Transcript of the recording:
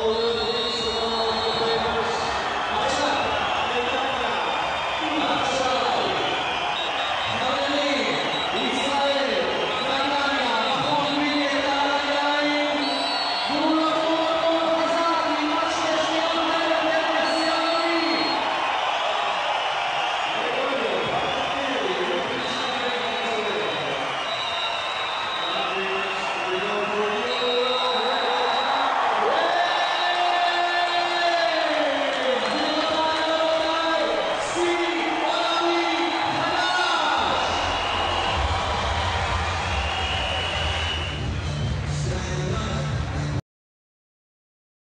Oh.